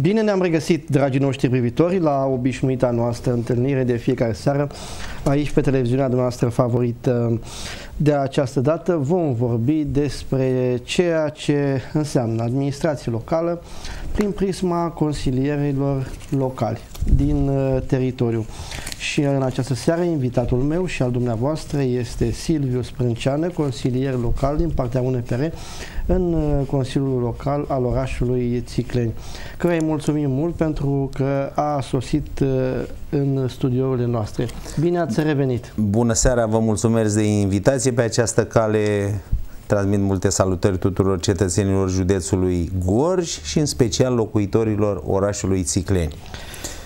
Bine ne-am regăsit, dragii noștri privitori, la obișnuita noastră întâlnire de fiecare seară aici pe televiziunea noastră favorită. De această dată vom vorbi despre ceea ce înseamnă administrație locală prin prisma consilierilor locali din uh, teritoriu. Și în această seară invitatul meu și al dumneavoastră este Silviu Sprânceană, consilier local din partea UNPR în uh, Consiliul Local al orașului Țicleni, care îi mulțumim mult pentru că a sosit uh, în studiourile noastre. Bine ați revenit! Bună seara, vă mulțumesc de invitație pe această cale transmit multe salutări tuturor cetățenilor județului Gorj și în special locuitorilor orașului Țicleni.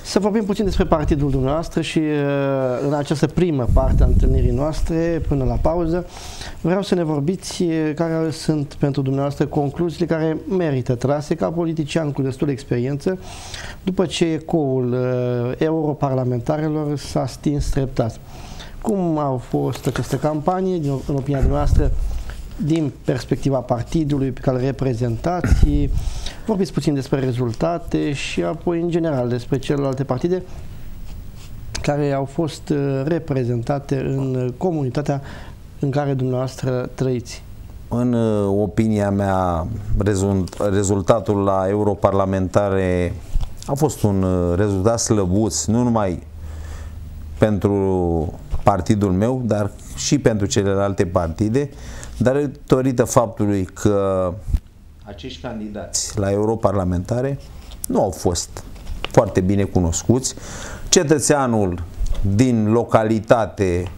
Să vorbim puțin despre partidul dumneavoastră și uh, în această primă parte a întâlnirii noastre, până la pauză, vreau să ne vorbiți uh, care sunt pentru dumneavoastră concluziile care merită trase ca politician cu destul de experiență, după ce ecoul uh, europarlamentarilor s-a stins treptat. Cum a fost această campanie, în opinia dumneavoastră, din perspectiva partidului pe care îl reprezentați, vorbiți puțin despre rezultate și apoi în general despre celelalte partide care au fost uh, reprezentate în comunitatea în care dumneavoastră trăiți. În uh, opinia mea, rezultatul la europarlamentare a fost un uh, rezultat slăbuț, nu numai pentru partidul meu, dar și pentru celelalte partide datorită faptului că acești candidați la europarlamentare nu au fost foarte bine cunoscuți. Cetățeanul din localitate,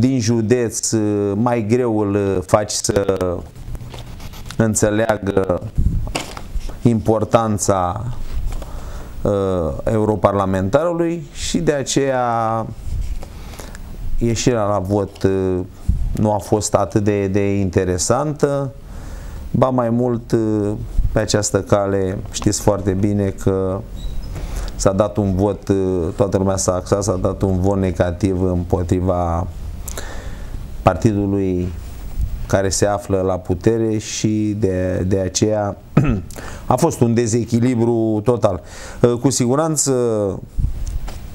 din județ, mai greu îl faci să înțeleagă importanța uh, europarlamentarului și de aceea ieșirea la vot uh, nu a fost atât de, de interesantă. Ba mai mult, pe această cale știți foarte bine că s-a dat un vot, toată lumea s-a axat, s-a dat un vot negativ împotriva partidului care se află la putere și de, de aceea a fost un dezechilibru total. Cu siguranță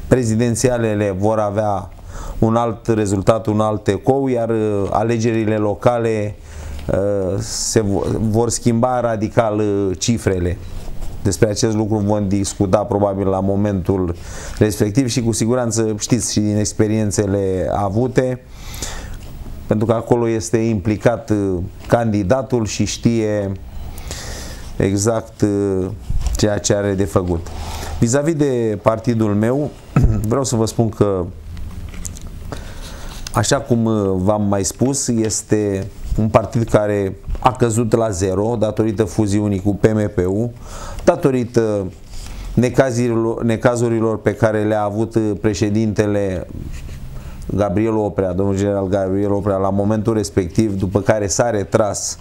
prezidențialele vor avea un alt rezultat, un alt ecou, iar uh, alegerile locale uh, se vor schimba radical uh, cifrele. Despre acest lucru vom discuta probabil la momentul respectiv și cu siguranță știți și din experiențele avute, pentru că acolo este implicat candidatul și știe exact ceea ce are de făcut. Vis-a-vis -vis de partidul meu, vreau să vă spun că Așa cum uh, v-am mai spus, este un partid care a căzut la zero datorită fuziunii cu PMPU, datorită necazurilor, necazurilor pe care le-a avut uh, președintele Gabriel Oprea, domnul general Gabriel Oprea, la momentul respectiv, după care s-a retras,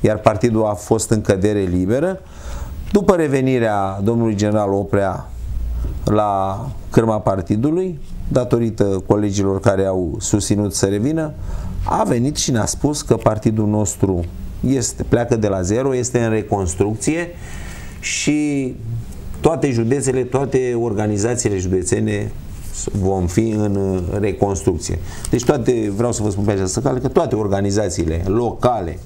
iar partidul a fost în cădere liberă. După revenirea domnului general Oprea la cârma partidului, datorită colegilor care au susținut să revină, a venit și ne-a spus că partidul nostru este, pleacă de la zero, este în reconstrucție și toate județele, toate organizațiile județene vom fi în reconstrucție. Deci toate, vreau să vă spun pe această cale, că toate organizațiile locale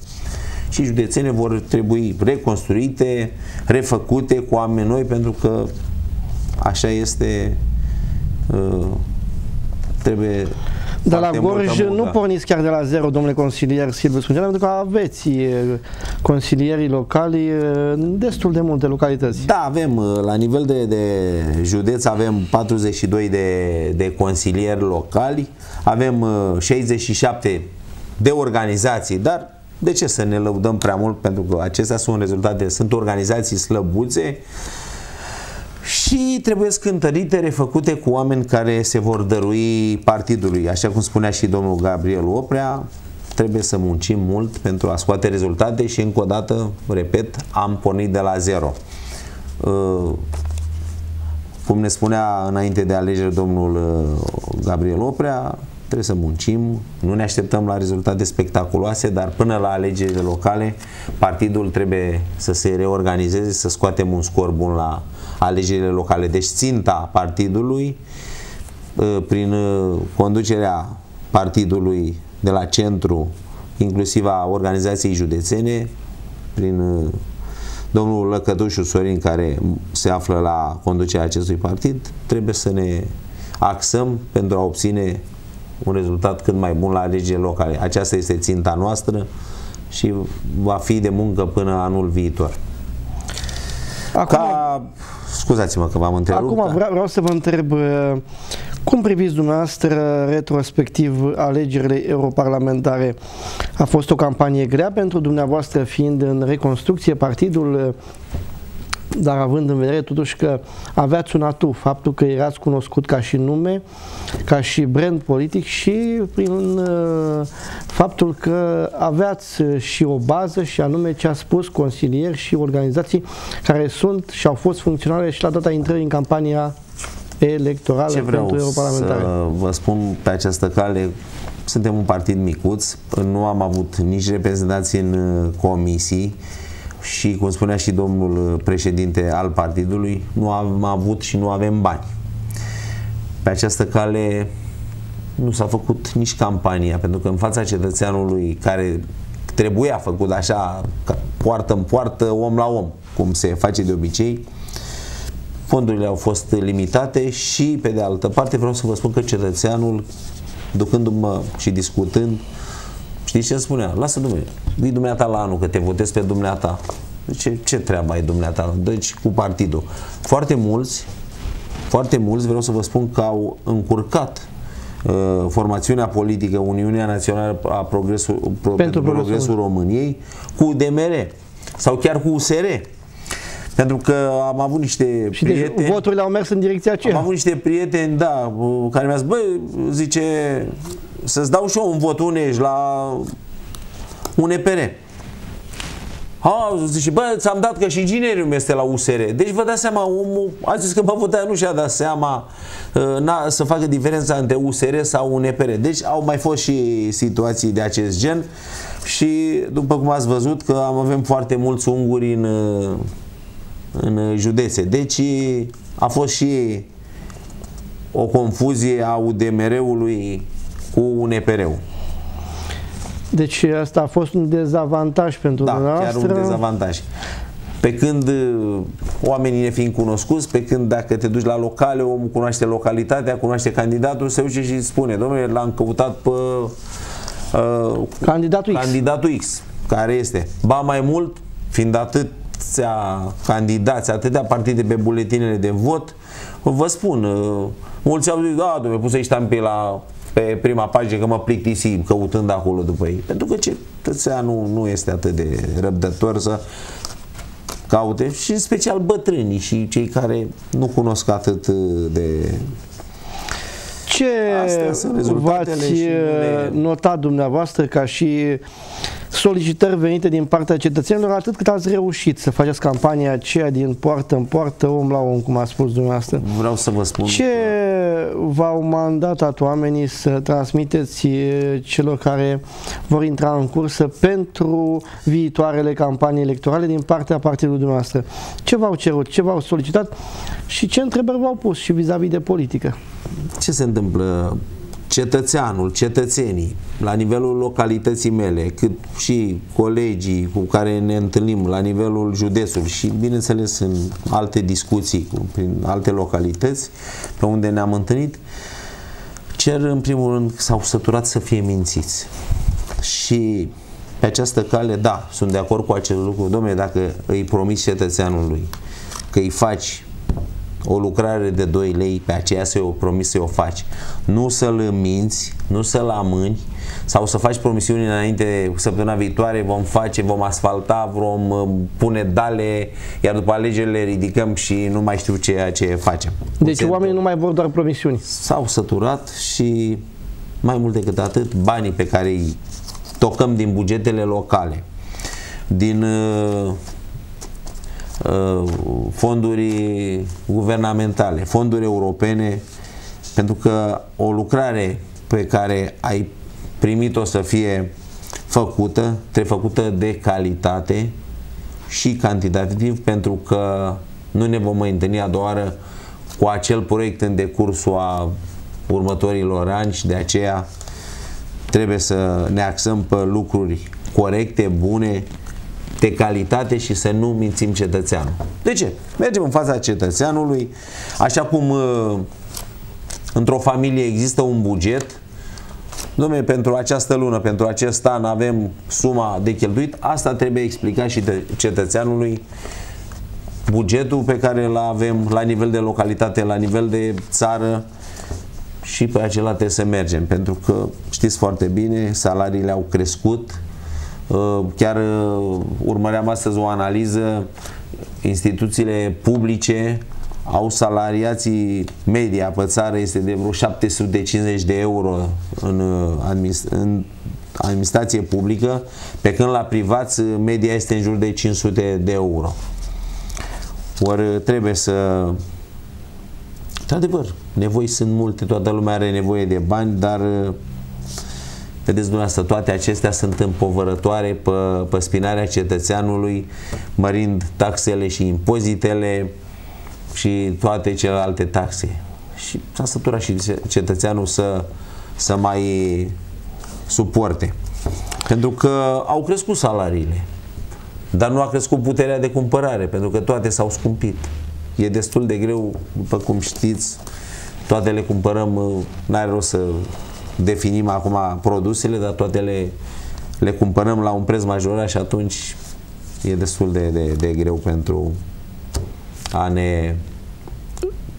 și județene vor trebui reconstruite, refăcute cu oameni noi, pentru că așa este uh, trebuie dar la Gorj nu porniți chiar de la zero, domnule consilier Silviu Sfânteanu, pentru că aveți consilierii locali destul de multe localități. Da, avem, la nivel de, de județ avem 42 de, de consilieri locali, avem 67 de organizații, dar de ce să ne lăudăm prea mult? Pentru că acestea sunt rezultate, sunt organizații slăbuțe, și trebuie scântărite, refăcute cu oameni care se vor dărui partidului. Așa cum spunea și domnul Gabriel Oprea, trebuie să muncim mult pentru a scoate rezultate și încă o dată, repet, am pornit de la zero. Uh, cum ne spunea înainte de alegeri domnul uh, Gabriel Oprea, trebuie să muncim, nu ne așteptăm la rezultate spectaculoase, dar până la alegerile locale, partidul trebuie să se reorganizeze, să scoatem un scor bun la alegerile locale. Deci ținta partidului, ă, prin ă, conducerea partidului de la centru, inclusiv a organizației județene, prin ă, domnul Lăcătușu Sorin, care se află la conducerea acestui partid, trebuie să ne axăm pentru a obține un rezultat cât mai bun la alegerile locale. Aceasta este ținta noastră și va fi de muncă până anul viitor. Acum, Ca... Scuzați-mă că v-am întrerupt. Acum vreau, vreau să vă întreb uh, cum priviți dumneavoastră retrospectiv alegerile europarlamentare? A fost o campanie grea pentru dumneavoastră fiind în reconstrucție partidul uh, dar având în vedere totuși că aveați un atu, faptul că erați cunoscut ca și nume, ca și brand politic și prin uh, faptul că aveați și o bază și anume ce a spus consilieri și organizații care sunt și au fost funcționale și la data intrării în campania electorală ce vreau pentru europarlamentare. să vă spun pe această cale suntem un partid micuț, nu am avut nici reprezentații în uh, comisii, și, cum spunea și domnul președinte al partidului, nu am avut și nu avem bani. Pe această cale nu s-a făcut nici campania, pentru că în fața cetățeanului care trebuia făcut așa, poartă în poartă, om la om, cum se face de obicei, fondurile au fost limitate și, pe de altă parte, vreau să vă spun că cetățeanul, ducându-mă și discutând, Știi ce spunea? Lasă Dumnezeu. Vii dumneata la anul că te votezi pe dumneata. Ce, ce treabă ai dumneata? Deci cu partidul. Foarte mulți, foarte mulți, vreau să vă spun că au încurcat uh, formațiunea politică Uniunea Națională a Progresul, Pro, pentru Progresul, Progresul României cu DMR sau chiar cu USR. Pentru că am avut niște și deci prieteni... Deci voturile au mers în direcția aceea. Am avut niște prieteni, da, care mi-a zis, băi, zice, să-ți dau și eu un vot unești la un EPR. Ha, zice, bă, ți-am dat că și ingineriul este la USR. Deci vă dați seama, omul a zis că bă, votat, nu și-a dat seama uh, să facă diferența între USR sau un EPR. Deci au mai fost și situații de acest gen și după cum ați văzut că am avem foarte mulți unguri în, uh, în județe. Deci a fost și o confuzie a UDMR-ului cu un EPR-ul. Deci asta a fost un dezavantaj pentru da, dumneavoastră? chiar un dezavantaj. Pe când uh, oamenii nefiind cunoscuți, pe când dacă te duci la locale, omul cunoaște localitatea, cunoaște candidatul, se duce și spune, domnule, l-am căutat pe uh, candidatul, X. candidatul X, care este. Ba mai mult, fiind atâția candidați, atâtea partide pe buletinele de vot, vă spun, uh, mulți au zis, da, domnule, pus să-i ștampe la pe prima pagină că mă plictisim căutând acolo după ei. Pentru că cetățeanul nu este atât de răbdător să caute și în special bătrânii și cei care nu cunosc atât de ce v-ați notat dumneavoastră ca și solicitări venite din partea cetățenilor, atât cât ați reușit să faceți campania aceea din poartă în poartă, om la om, cum a spus dumneavoastră. Vreau să vă spun. Ce v-au mandatat oamenii să transmiteți celor care vor intra în cursă pentru viitoarele campanii electorale din partea partidului dumneavoastră? Ce v-au cerut, ce v-au solicitat și ce întrebări v-au pus și vis-a-vis -vis de politică? Ce se întâmplă cetățeanul, cetățenii, la nivelul localității mele, cât și colegii cu care ne întâlnim la nivelul județului și, bineînțeles, în alte discuții cu, prin alte localități pe unde ne-am întâlnit, cer, în primul rând, s-au săturat să fie mințiți. Și pe această cale, da, sunt de acord cu acest lucru. Domnule, dacă îi promiți cetățeanului că îi faci o lucrare de 2 lei, pe aceea să o promis să o faci. Nu să-l minți, nu să-l amâni sau să faci promisiuni înainte, săptămâna viitoare vom face, vom asfalta, vom uh, pune dale, iar după alegerile ridicăm și nu mai știu ceea ce facem. Deci Putem oamenii nu mai vor doar promisiuni. S-au săturat și mai mult decât atât, banii pe care îi tocăm din bugetele locale, din uh, Uh, fonduri guvernamentale, fonduri europene, pentru că o lucrare pe care ai primit-o să fie făcută, trebuie făcută de calitate și cantitativ pentru că nu ne vom mai întâlni a doua oară cu acel proiect în decursul a următorilor ani și de aceea trebuie să ne axăm pe lucruri corecte, bune, de calitate și să nu mințim cetățeanul. De ce? Mergem în fața cetățeanului, așa cum uh, într-o familie există un buget, Dom'le, pentru această lună, pentru acest an avem suma de cheltuit, asta trebuie explicat și de cetățeanului. Bugetul pe care îl avem la nivel de localitate, la nivel de țară și pe acela trebuie să mergem, pentru că știți foarte bine, salariile au crescut, uh, chiar uh, urmăream astăzi o analiză, instituțiile publice au salariații media pe țară este de vreo 750 de euro în, uh, în administrație publică, pe când la privați media este în jur de 500 de euro. Ori trebuie să... Într-adevăr, nevoi sunt multe, toată lumea are nevoie de bani, dar vedeți dumneavoastră, toate acestea sunt împovărătoare pe, pe spinarea cetățeanului, mărind taxele și impozitele și toate celelalte taxe. Și s-a săturat și cetățeanul să, să mai suporte. Pentru că au crescut salariile. Dar nu a crescut puterea de cumpărare, pentru că toate s-au scumpit. E destul de greu, după cum știți, toate le cumpărăm, n-are rost să definim acum produsele, dar toate le, le cumpărăm la un preț majorat și atunci e destul de, de, de greu pentru a ne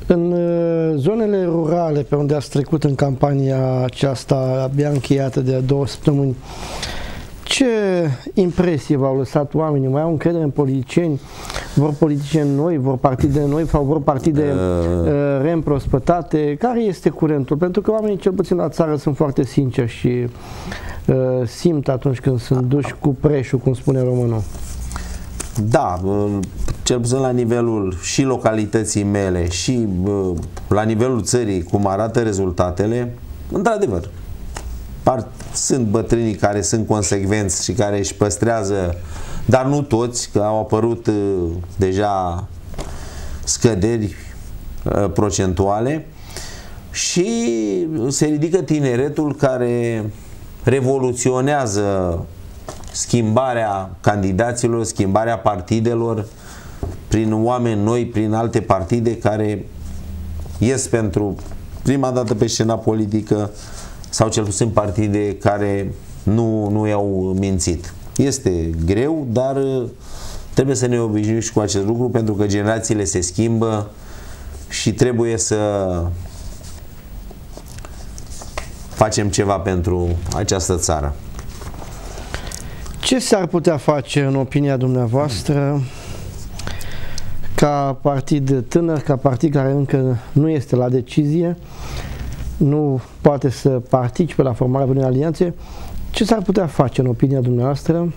în uh, zonele rurale pe unde ați trecut în campania aceasta abia încheiată de două săptămâni, ce impresie v-au lăsat oamenii? Mai au încredere în politicieni? Vor politicieni noi? Vor partide noi? Sau vor partide uh. uh reîmprospătate? Care este curentul? Pentru că oamenii, cel puțin la țară, sunt foarte sinceri și uh, simt atunci când sunt duși cu preșul, cum spune românul. Da, uh, cel puțin la nivelul și localității mele și la nivelul țării, cum arată rezultatele, într-adevăr, sunt bătrânii care sunt consecvenți și care își păstrează, dar nu toți, că au apărut uh, deja scăderi uh, procentuale. Și se ridică tineretul care revoluționează schimbarea candidaților, schimbarea partidelor prin oameni noi, prin alte partide care ies pentru prima dată pe scena politică sau cel puțin partide care nu, nu i-au mințit. Este greu, dar uh, trebuie să ne obișnuim și cu acest lucru pentru că generațiile se schimbă și trebuie să facem ceva pentru această țară. Ce s-ar putea face în opinia dumneavoastră ca partid tânăr, ca partid care încă nu este la decizie, nu poate să participe la formarea unei alianțe, ce s-ar putea face în opinia dumneavoastră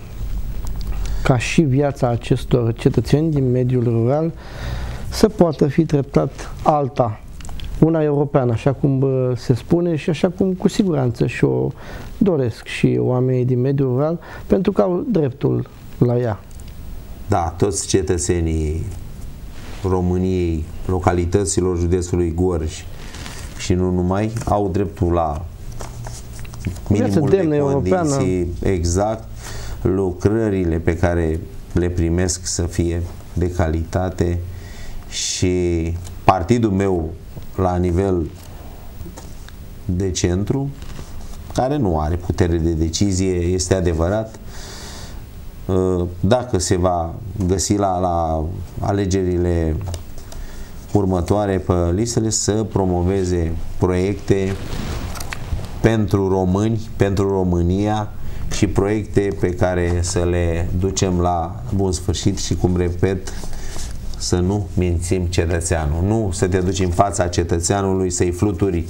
ca și viața acestor cetățeni din mediul rural să poată fi treptat alta, una europeană, așa cum se spune și așa cum cu siguranță și o doresc și oamenii din mediul rural, pentru că au dreptul la ea. Da, toți cetățenii României, localităților județului Gorj, și nu numai, au dreptul la minimul de condiții, europeană. exact, lucrările pe care le primesc să fie de calitate. Și partidul meu la nivel de centru, care nu are putere de decizie, este adevărat, dacă se va găsi la, la alegerile următoare pe listele să promoveze proiecte pentru români, pentru România și proiecte pe care să le ducem la bun sfârșit și cum repet să nu mințim cetățeanul, nu să te duci în fața cetățeanului să-i fluturi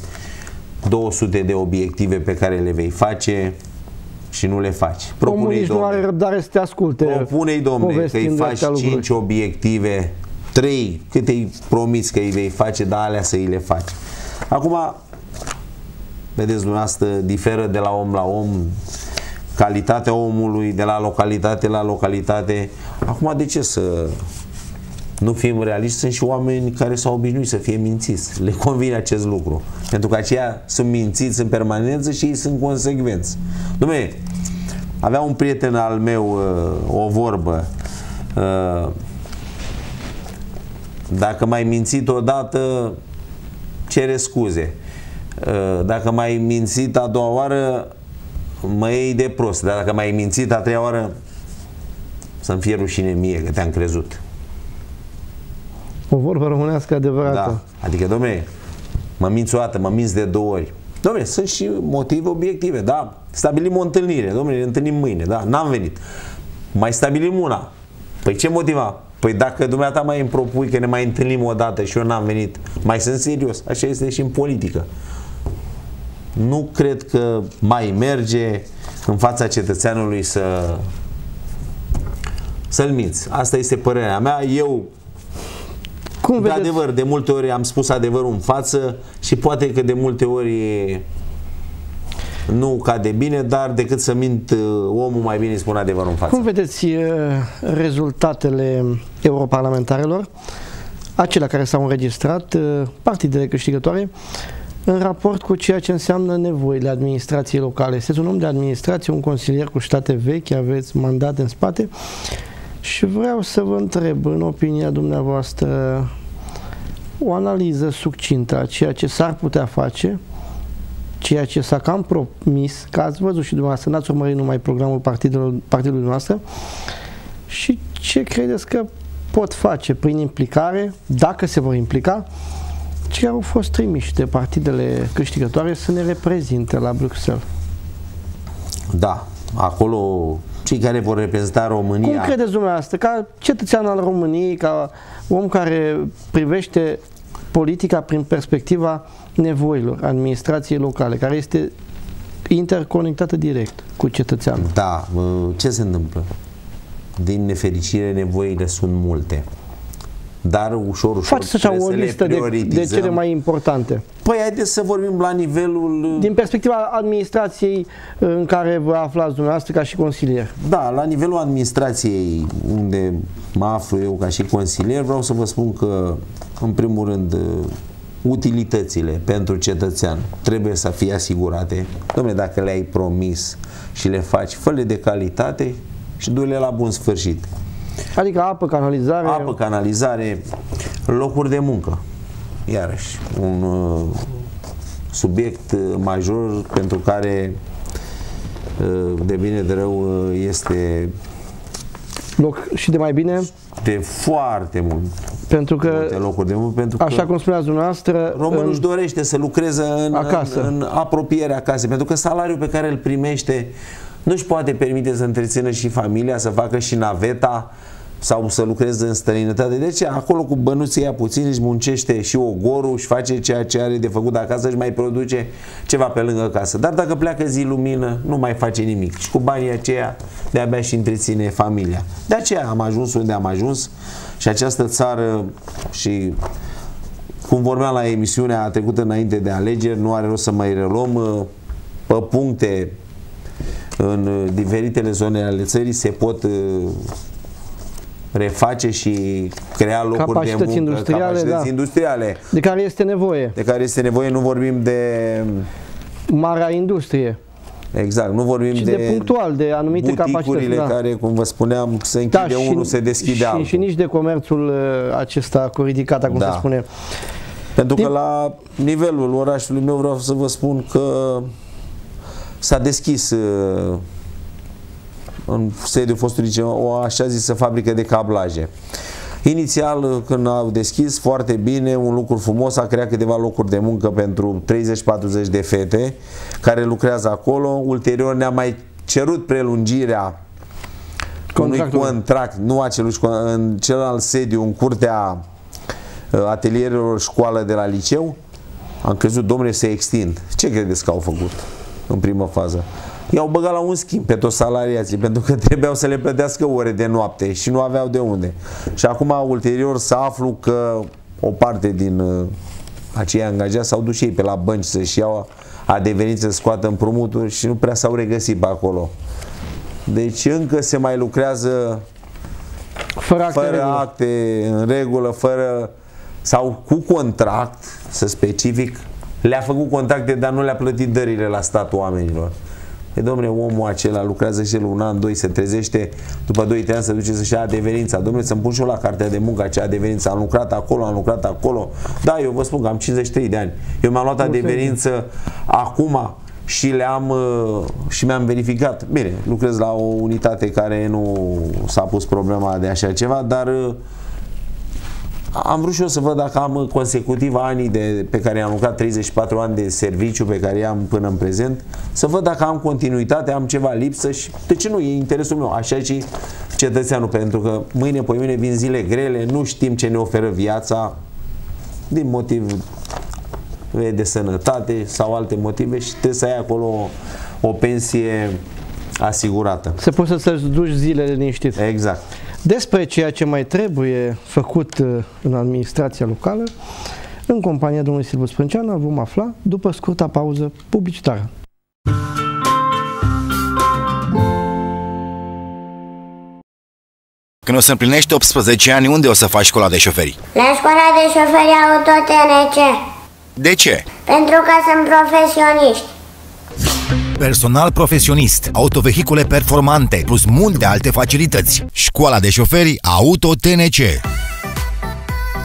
200 de obiective pe care le vei face și nu le faci. Propune-i, nu are răbdare să te asculte. Propune-i, domne, că îi faci 5 obiective trei, cât îi promis că îi vei face, dar alea să îi le faci. Acum, vedeți dumneavoastră, diferă de la om la om, calitatea omului de la localitate la localitate. Acum de ce să nu fim realiști? Sunt și oameni care s-au obișnuit să fie mințiți. Le convine acest lucru. Pentru că aceia sunt mințiți în permanență și ei sunt consecvenți. Dom'le, avea un prieten al meu uh, o vorbă uh, dacă mai mințit odată cere scuze uh, dacă mai mințit a doua oară mă iei de prost dar dacă mai mințit a treia oară să-mi fie rușine mie că te-am crezut o vorbă românească adevărată da. adică domne mă minți o dată, mă minți de două ori Dom'le, sunt și motive obiective, da? Stabilim o întâlnire, dom'le, ne întâlnim mâine, da? N-am venit. Mai stabilim una. Păi ce motiva? Păi dacă dumneata mai îmi propui că ne mai întâlnim o dată și eu n-am venit, mai sunt serios. Așa este și în politică. Nu cred că mai merge în fața cetățeanului să să-l minți. Asta este părerea mea. Eu cum de adevăr, de multe ori am spus adevărul în față și poate că de multe ori nu cade bine, dar decât să mint uh, omul, mai bine spune adevărul în față. Cum vedeți uh, rezultatele europarlamentarelor, acelea care s-au înregistrat, uh, partidele câștigătoare, în raport cu ceea ce înseamnă nevoile administrației locale? Sunteți un om de administrație, un consilier cu state vechi, aveți mandat în spate și vreau să vă întreb, în opinia dumneavoastră, o analiză succintă a ceea ce s-ar putea face, ceea ce s-a cam promis, că ați văzut și dumneavoastră, n-ați urmărit numai programul partidului, partidului noastră, și ce credeți că pot face prin implicare, dacă se vor implica, cei care au fost trimiși de partidele câștigătoare să ne reprezinte la Bruxelles. Da, acolo cei care vor reprezenta România. Cum credeți dumneavoastră, ca cetățean al României, ca om care privește politica prin perspectiva nevoilor administrației locale, care este interconectată direct cu cetățeanul? Da, ce se întâmplă? Din nefericire, nevoile sunt multe dar ușor, ușor Faceți așa o listă de, de cele mai importante. Păi haideți să vorbim la nivelul... Din perspectiva administrației în care vă aflați dumneavoastră ca și consilier. Da, la nivelul administrației unde mă aflu eu ca și consilier, vreau să vă spun că, în primul rând, utilitățile pentru cetățean trebuie să fie asigurate. Dom'le, dacă le-ai promis și le faci, fă de calitate și du-le la bun sfârșit. Adică apă, canalizare... Apă, canalizare, locuri de muncă. Iarăși, un uh, subiect uh, major pentru care uh, de bine de rău uh, este loc și de mai bine de foarte mult pentru că multe locuri de muncă pentru așa că cum spuneați dumneavoastră românul își dorește să lucreze în, acasă. În, în apropierea casei pentru că salariul pe care îl primește nu își poate permite să întrețină și familia, să facă și naveta sau să lucreze în străinătate. Deci acolo cu bănuții ea puțin își muncește și ogorul, și face ceea ce are de făcut acasă, își mai produce ceva pe lângă casă. Dar dacă pleacă zi lumină, nu mai face nimic. Și cu banii aceia de-abia și întreține familia. De aceea am ajuns unde am ajuns și această țară și cum vorbeam la emisiunea trecută înainte de alegeri, nu are rost să mai reluăm pe puncte în diferitele zone ale țării se pot uh, reface și crea locuri capacități de muncă, industriale, capacități da. industriale. De care este nevoie. De care este nevoie, nu vorbim de... Marea industrie. Exact, nu vorbim și de, de punctual, de anumite capacități. Da. care, cum vă spuneam, se închide da, unul, se deschide și, altul. Și nici de comerțul uh, acesta cu ridicata, cum da. se spune. Pentru Din... că la nivelul orașului meu vreau să vă spun că s-a deschis uh, în sediul fostului liceu o așa zisă fabrică de cablaje. Inițial, uh, când au deschis foarte bine, un lucru frumos, a creat câteva locuri de muncă pentru 30-40 de fete care lucrează acolo. Ulterior ne-a mai cerut prelungirea unui contract, nu acelui în celălalt sediu, în curtea uh, atelierelor școală de la liceu. Am crezut, domnule, se extind. Ce credeți că au făcut? în primă fază. I-au băgat la un schimb pe toți salariații pentru că trebuiau să le plătească ore de noapte și nu aveau de unde. Și acum, ulterior, să aflu că o parte din uh, acei angajați s-au dus ei pe la bănci să-și iau a devenit să scoată împrumuturi și nu prea s-au regăsit pe acolo. Deci încă se mai lucrează fără acte, fără regulă. acte în regulă, fără sau cu contract, să specific, le-a făcut contracte, dar nu le-a plătit dările la statul oamenilor. E, domnule, omul acela lucrează și el un an, doi, se trezește, după 2 ani se duce să-și ia adeverința. Domnule, să-mi pun și eu la cartea de muncă acea adeverință. Am lucrat acolo, am lucrat acolo. Da, eu vă spun că am 53 de ani. Eu mi-am luat adeverință acum și le-am uh, și mi-am verificat. Bine, lucrez la o unitate care nu s-a pus problema de așa ceva, dar uh, am vrut și eu să văd dacă am consecutiv anii de, pe care am lucrat 34 ani de serviciu pe care i-am până în prezent, să văd dacă am continuitate, am ceva lipsă și de ce nu, e interesul meu, așa și cetățeanul, pentru că mâine, pe mine vin zile grele, nu știm ce ne oferă viața din motiv de sănătate sau alte motive și trebuie să ai acolo o, o pensie asigurată. Se poate să-ți duci zilele liniștit. Exact. Despre ceea ce mai trebuie făcut uh, în administrația locală, în compania domnului Silviu Sprânceană vom afla după scurta pauză publicitară. Când o să împlinești 18 ani, unde o să faci școala de șoferi? La școala de șoferi auto TNC. De ce? Pentru că sunt profesioniști. Personal profesionist, autovehicule performante, plus multe alte facilități. Școala de șoferi Auto TNC.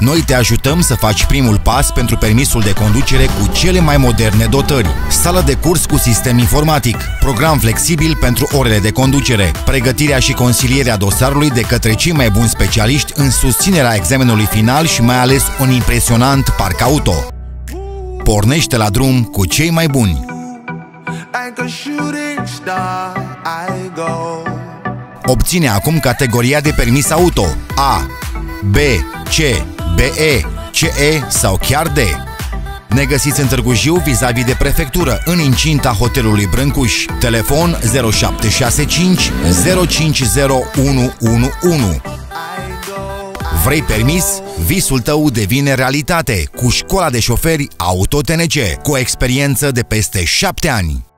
Noi te ajutăm să faci primul pas pentru permisul de conducere cu cele mai moderne dotări. Sală de curs cu sistem informatic, program flexibil pentru orele de conducere, pregătirea și consilierea dosarului de către cei mai buni specialiști în susținerea examenului final și mai ales un impresionant parc auto. Pornește la drum cu cei mai buni. Like a shooting star, I go. Obține acum categoria de permis auto A, B, C, BE, CE sau chiar D. Ne găsiți în Târgu Jiu vis-a-vis de prefectură, în incinta hotelului Brâncuș. Telefon 0765 050111. Vrei permis? Visul tău devine realitate cu școala de șoferi Auto TNC, cu o experiență de peste 7 ani.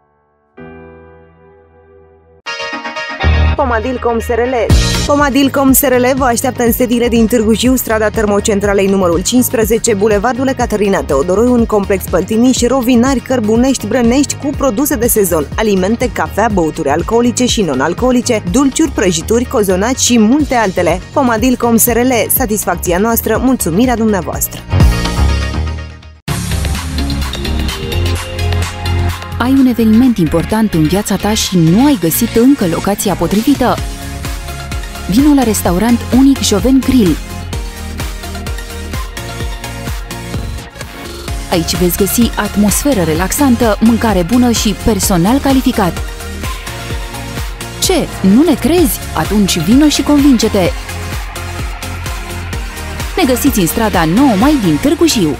Pomadilcom SRL. Pomadilcom SRL vă așteaptă în sediile din Târgu Jiu, strada termocentralei numărul 15, Bulevardul Caterina Teodoroi, un complex păltiniș, rovinari, cărbunești, brănești cu produse de sezon, alimente, cafea, băuturi alcoolice și non-alcoolice, dulciuri, prăjituri, cozonaci și multe altele. Pomadilcom SRL, satisfacția noastră, mulțumirea dumneavoastră. Ai un eveniment important în viața ta și nu ai găsit încă locația potrivită? Vino la restaurant Unic Joven Grill. Aici veți găsi atmosferă relaxantă, mâncare bună și personal calificat. Ce? Nu ne crezi? Atunci vino și convinge-te! Ne găsiți în strada 9 mai din Târgu Jiu.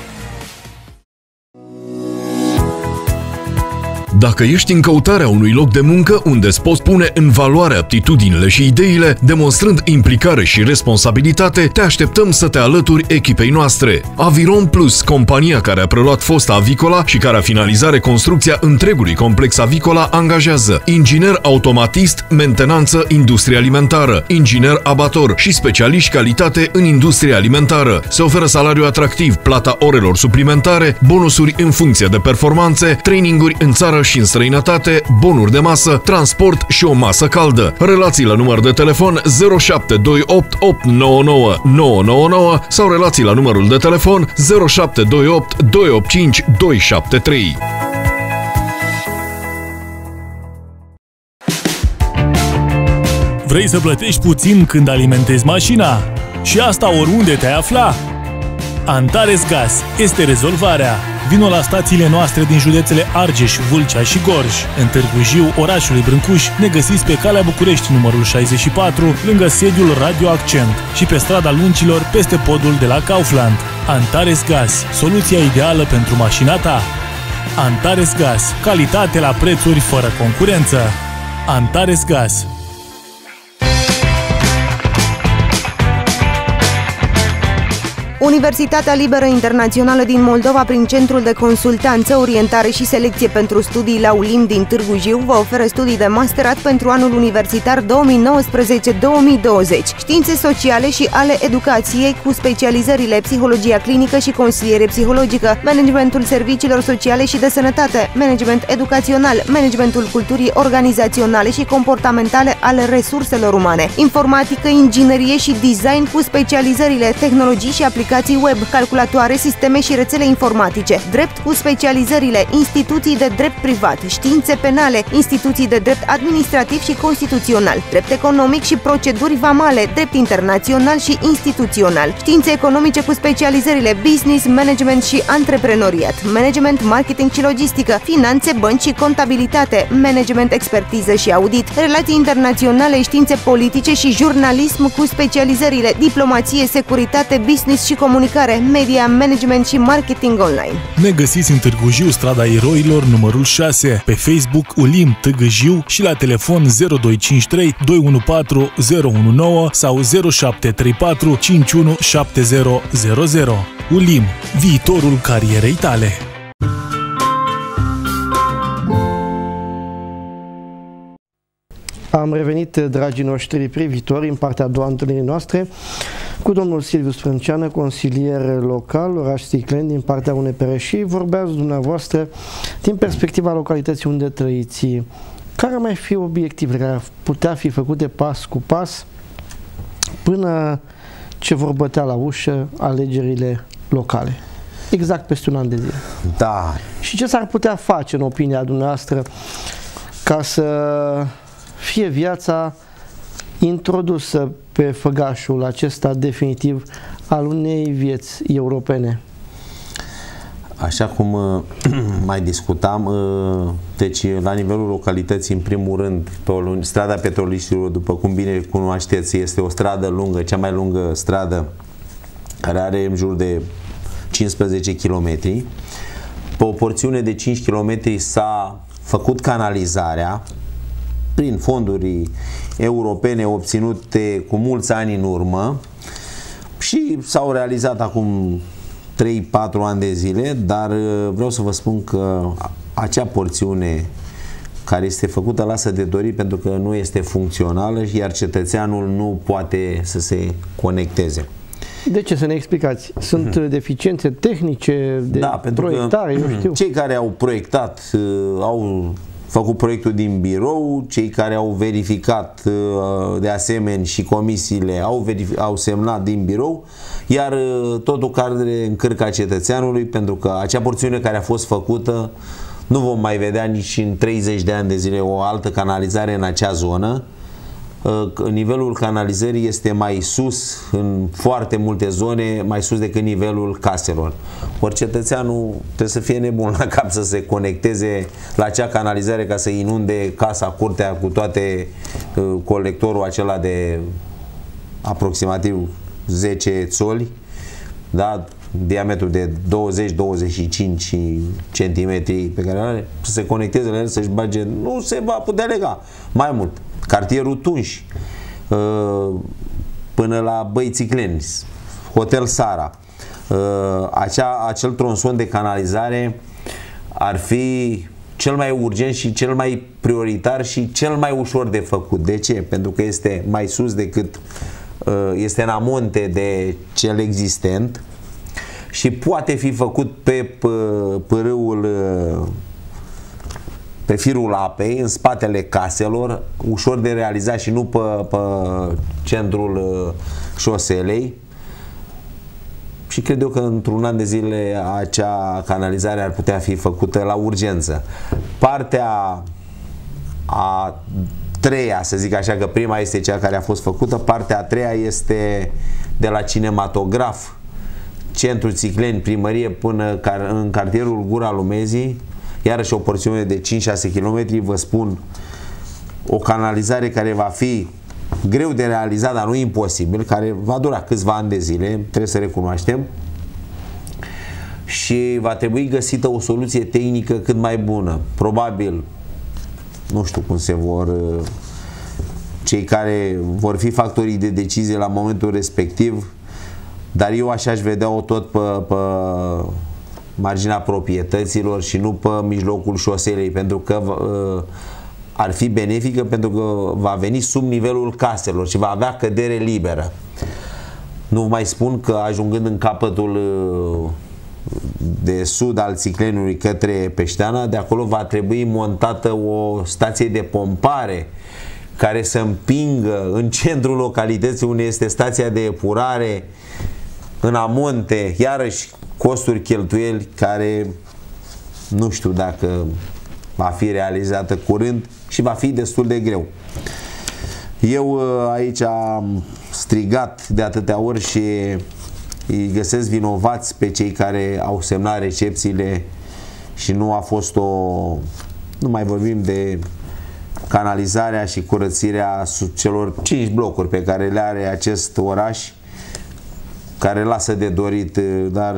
Dacă ești în căutarea unui loc de muncă unde îți poți pune în valoare aptitudinile și ideile, demonstrând implicare și responsabilitate, te așteptăm să te alături echipei noastre. Aviron Plus, compania care a preluat fosta avicola și care a finalizat reconstrucția întregului complex avicola, angajează inginer automatist, mentenanță industrie alimentară, inginer abator și specialiști calitate în industrie alimentară. Se oferă salariu atractiv, plata orelor suplimentare, bonusuri în funcție de performanțe, traininguri în țară și în străinătate, bonuri de masă, transport și o masă caldă. Relații la număr de telefon 0728 899 999 sau relații la numărul de telefon 0728 285 273. Vrei să plătești puțin când alimentezi mașina? Și asta oriunde te afla? Antares Gas este rezolvarea. Vino la stațiile noastre din județele Argeș, Vâlcea și Gorj. În Târgu Jiu, orașului Brâncuș, ne găsiți pe calea București numărul 64, lângă sediul Radio Accent și pe strada Luncilor, peste podul de la Kaufland. Antares Gas, soluția ideală pentru mașina ta. Antares Gas, calitate la prețuri fără concurență. Antares Gas, Universitatea Liberă Internațională din Moldova, prin Centrul de Consultanță, Orientare și Selecție pentru Studii la ULIM din Târgu Jiu, vă oferă studii de masterat pentru anul universitar 2019-2020, științe sociale și ale educației cu specializările psihologia clinică și consiliere psihologică, managementul serviciilor sociale și de sănătate, management educațional, managementul culturii organizaționale și comportamentale ale resurselor umane, informatică, inginerie și design cu specializările tehnologii și aplicații web, calculatoare, sisteme și rețele informatice, drept cu specializările instituții de drept privat, științe penale, instituții de drept administrativ și constituțional, drept economic și proceduri vamale, drept internațional și instituțional, științe economice cu specializările business, management și antreprenoriat, management, marketing și logistică, finanțe, bănci și contabilitate, management, expertiză și audit, relații internaționale, științe politice și jurnalism cu specializările diplomație, securitate, business și comunicare, media, management și marketing online. Ne găsiți în Târgu Jiu, strada Eroilor, numărul 6, pe Facebook Ulim Târgu Jiu și la telefon 0253 214 019 sau 0734 517000. Ulim, viitorul carierei tale. Am revenit, dragii noștri privitori, în partea a doua întâlnirii noastre cu domnul Silviu Sprânceană, consilier local, oraș Sticlen, din partea UNPR și vorbeați dumneavoastră din perspectiva localității unde trăiți. Care mai fi obiectivele care ar putea fi făcute pas cu pas până ce vor bătea la ușă alegerile locale? Exact peste un an de zile. Da. Și ce s-ar putea face, în opinia dumneavoastră, ca să fie viața introdusă pe făgașul acesta definitiv al unei vieți europene. Așa cum uh, mai discutam, uh, deci la nivelul localității, în primul rând, pe o lung, strada petroliștilor, după cum bine cunoașteți, este o stradă lungă, cea mai lungă stradă, care are în jur de 15 km. Pe o porțiune de 5 km s-a făcut canalizarea prin fonduri europene obținute cu mulți ani în urmă și s-au realizat acum 3-4 ani de zile, dar uh, vreau să vă spun că acea porțiune care este făcută lasă de dorit pentru că nu este funcțională iar cetățeanul nu poate să se conecteze. De ce să ne explicați? Sunt hmm. deficiențe tehnice de da, pentru proiectare, că eu știu. Cei care au proiectat uh, au făcut proiectul din birou, cei care au verificat uh, de asemenea și comisiile au, au semnat din birou, iar uh, totul care în cârca cetățeanului, pentru că acea porțiune care a fost făcută nu vom mai vedea nici în 30 de ani de zile o altă canalizare în acea zonă, nivelul canalizării este mai sus în foarte multe zone, mai sus decât nivelul caselor. Ori cetățeanul trebuie să fie nebun la cap să se conecteze la acea canalizare ca să inunde casa, curtea cu toate uh, colectorul acela de aproximativ 10 țoli, da? diametru de 20-25 cm pe care are, să se conecteze la el, să-și bage, nu se va putea lega. Mai mult, cartierul Tunși, uh, până la Băițicleni, Hotel Sara, uh, acea, acel tronson de canalizare ar fi cel mai urgent și cel mai prioritar și cel mai ușor de făcut. De ce? Pentru că este mai sus decât uh, este în amonte de cel existent și poate fi făcut pe pârâul pe firul apei, în spatele caselor, ușor de realizat și nu pe, pe centrul uh, șoselei. Și cred eu că într-un an de zile acea canalizare ar putea fi făcută la urgență. Partea a treia, să zic așa, că prima este cea care a fost făcută, partea a treia este de la cinematograf, centru Țicleni, primărie, până în cartierul Gura Lumezii, iarăși o porțiune de 5-6 km, vă spun, o canalizare care va fi greu de realizat, dar nu imposibil, care va dura câțiva ani de zile, trebuie să recunoaștem, și va trebui găsită o soluție tehnică cât mai bună. Probabil, nu știu cum se vor cei care vor fi factorii de decizie la momentul respectiv dar eu așa aș vedea-o tot pe, pe marginea proprietăților și nu pe mijlocul șoselei, pentru că uh, ar fi benefică pentru că va veni sub nivelul caselor și va avea cădere liberă. Nu mai spun că ajungând în capătul uh, de sud al Țicleniului către Peșteana, de acolo va trebui montată o stație de pompare care să împingă în centrul localității unde este stația de epurare în amonte, iarăși costuri, cheltuieli care nu știu dacă va fi realizată curând și va fi destul de greu. Eu uh, aici am strigat de atâtea ori și îi găsesc vinovați pe cei care au semnat recepțiile și nu a fost o... nu mai vorbim de canalizarea și curățirea celor 5 blocuri pe care le are acest oraș care lasă de dorit, dar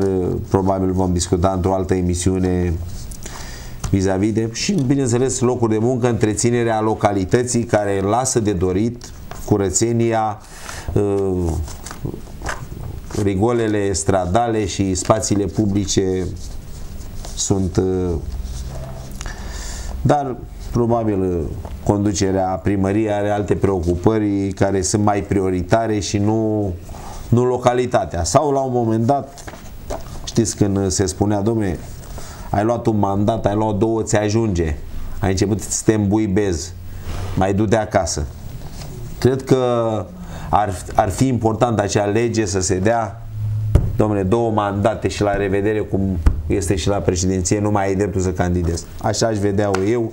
probabil vom discuta într-o altă emisiune vis-a-vis -vis de și bineînțeles locuri de muncă, întreținerea localității care lasă de dorit curățenia rigolele stradale și spațiile publice sunt dar probabil conducerea primăriei are alte preocupări care sunt mai prioritare și nu, nu localitatea. Sau la un moment dat, știți când se spunea, domne, ai luat un mandat, ai luat două, ți ajunge. Ai început să te îmbuibezi. Mai du-te acasă. Cred că ar, ar fi important acea lege să se dea domnule, două mandate și la revedere cum este și la președinție, nu mai ai dreptul să candidezi. Așa aș vedea eu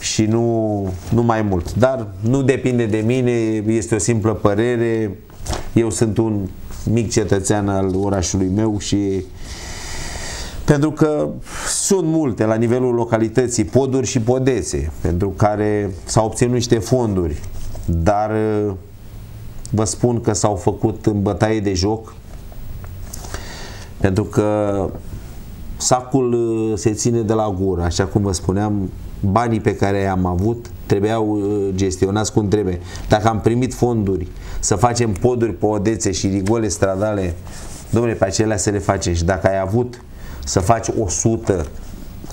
și nu, nu mai mult. Dar nu depinde de mine, este o simplă părere. Eu sunt un mic cetățean al orașului meu și pentru că sunt multe la nivelul localității, poduri și podețe, pentru care s-au obținut niște fonduri, dar vă spun că s-au făcut în bătaie de joc, pentru că sacul se ține de la gură, așa cum vă spuneam, banii pe care i-am avut trebuiau uh, gestionați cum trebuie. Dacă am primit fonduri să facem poduri, podețe și rigole stradale, domnule, pe acelea să le facem și dacă ai avut să faci 100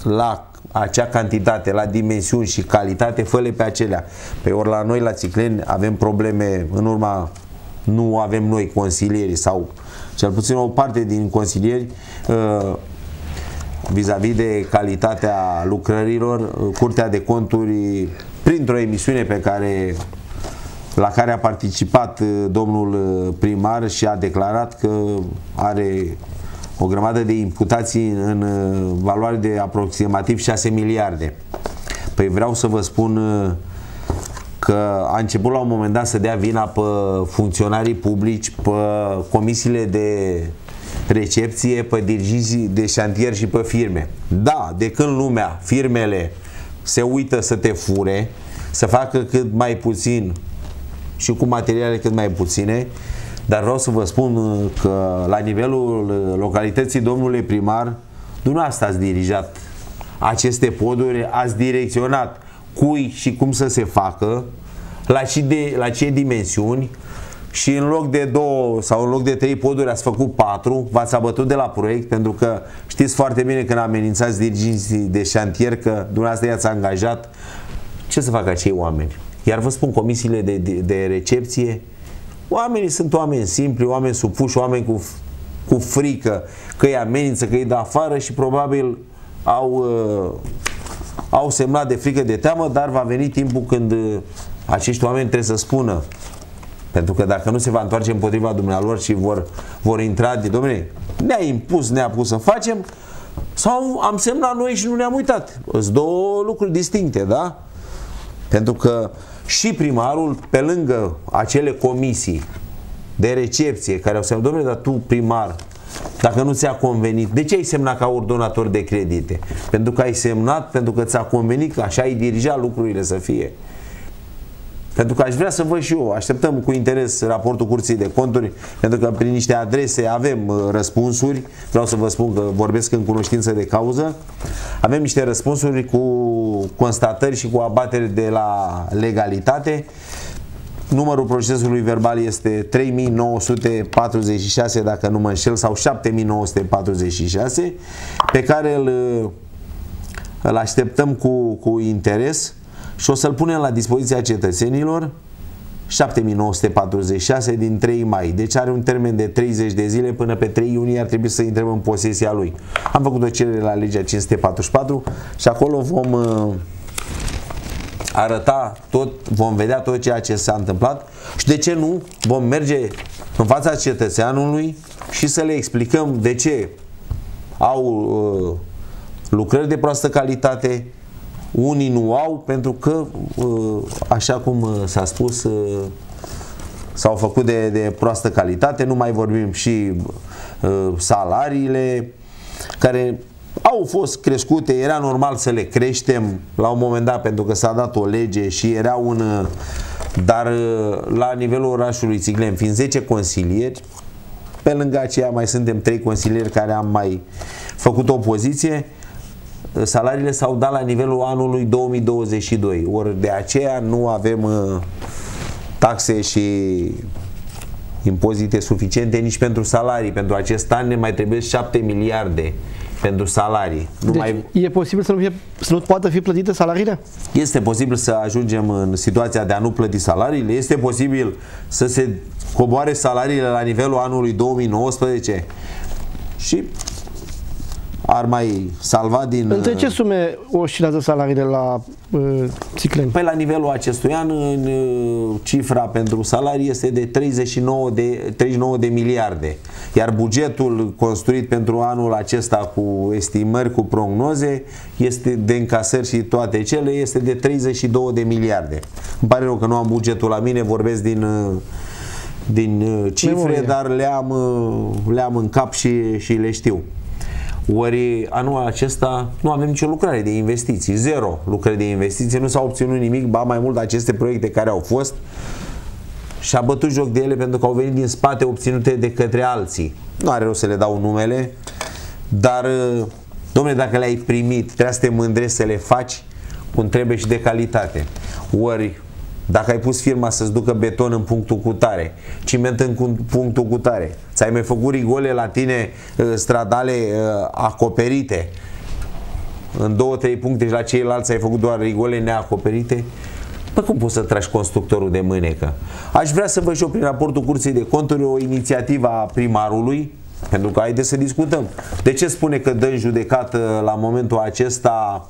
la acea cantitate, la dimensiuni și calitate, fă pe acelea. Pe ori la noi, la Țicleni, avem probleme în urma, nu avem noi consilieri sau cel puțin o parte din consilieri uh, vis-a-vis -vis de calitatea lucrărilor, Curtea de Conturi, printr-o emisiune pe care la care a participat uh, domnul uh, primar și a declarat că are o grămadă de imputații în uh, valoare de aproximativ 6 miliarde. Păi vreau să vă spun că a început la un moment dat să dea vina pe funcționarii publici, pe comisiile de recepție pe dirigizii de șantier și pe firme. Da, de când lumea, firmele se uită să te fure, să facă cât mai puțin și cu materiale cât mai puține, dar vreau să vă spun că la nivelul localității domnului primar, dumneavoastră ați dirijat aceste poduri, ați direcționat cui și cum să se facă, la ce, de, la ce dimensiuni, și în loc de două sau în loc de trei poduri ați făcut patru, v-ați abătut de la proiect pentru că știți foarte bine când amenințați diriginții de șantier că dumneavoastră i-ați angajat, ce să facă acei oameni? Iar vă spun, comisiile de, de, de recepție, oamenii sunt oameni simpli, oameni supuși, oameni cu, cu frică, că îi amenință, că îi dă afară și probabil au, uh, au semnat de frică de teamă, dar va veni timpul când uh, acești oameni trebuie să spună pentru că dacă nu se va întoarce împotriva dumnealor și vor, vor intra, de domnule, ne-a impus, ne-a pus să facem, sau am semnat noi și nu ne-am uitat. Sunt două lucruri distincte, da? Pentru că și primarul, pe lângă acele comisii de recepție care au semnat, domnule, dar tu primar, dacă nu ți-a convenit, de ce ai semnat ca ordonator de credite? Pentru că ai semnat, pentru că ți-a convenit că așa ai dirija lucrurile să fie. Pentru că aș vrea să văd și eu, așteptăm cu interes raportul Curții de Conturi, pentru că prin niște adrese avem uh, răspunsuri, vreau să vă spun că vorbesc în cunoștință de cauză, avem niște răspunsuri cu constatări și cu abateri de la legalitate, numărul procesului verbal este 3946, dacă nu mă înșel, sau 7946, pe care îl, îl așteptăm cu, cu interes și o să-l punem la dispoziția cetățenilor 7946 din 3 mai. Deci are un termen de 30 de zile până pe 3 iunie ar trebui să intrăm în posesia lui. Am făcut o cerere la legea 544 și acolo vom uh, arăta tot, vom vedea tot ceea ce s-a întâmplat și de ce nu vom merge în fața cetățeanului și să le explicăm de ce au uh, lucrări de proastă calitate, unii nu au pentru că, uh, așa cum uh, s-a spus, uh, s-au făcut de, de proastă calitate, nu mai vorbim și salariile care au fost crescute, era normal să le creștem la un moment dat pentru că s-a dat o lege și era un dar la nivelul orașului Țiglem, fiind 10 consilieri, pe lângă aceea mai suntem 3 consilieri care am mai făcut o poziție, salariile s-au dat la nivelul anului 2022, ori de aceea nu avem uh, taxe și impozite suficiente nici pentru salarii. Pentru acest an ne mai trebuie 7 miliarde pentru salarii. Nu deci mai... e posibil să nu, fie, să nu poată fi plătite salariile? Este posibil să ajungem în situația de a nu plăti salariile, este posibil să se coboare salariile la nivelul anului 2019 și ar mai salva din... Între ce sume oscilează salariile la uh, Țicleni? Păi la nivelul acestui an uh, cifra pentru salarii este de 39 de, 39 de miliarde, iar bugetul construit pentru anul acesta cu estimări, cu prognoze, este de încasări și toate cele, este de 32 de miliarde. Îmi pare rău că nu am bugetul la mine, vorbesc din... Uh, din uh, cifre, Memoria. dar le-am uh, le -am în cap și, și le știu. Ori anul acesta nu avem nicio lucrare de investiții, zero lucrări de investiții, nu s-a obținut nimic, ba mai mult aceste proiecte care au fost și-a bătut joc de ele pentru că au venit din spate obținute de către alții. Nu are rost să le dau numele, dar domne, dacă le-ai primit, trebuie să te mândrești să le faci cum trebuie și de calitate. Ori dacă ai pus firma să-ți ducă beton în punctul cu tare, ciment în punctul cu tare, ți-ai mai făcut rigole la tine uh, stradale uh, acoperite, în două, trei puncte și la ceilalți ai făcut doar rigole neacoperite, Păi cum poți să tragi constructorul de mânecă? Aș vrea să văd și eu prin raportul Curții de Conturi o inițiativă a primarului, pentru că haideți să discutăm. De ce spune că dă în judecată la momentul acesta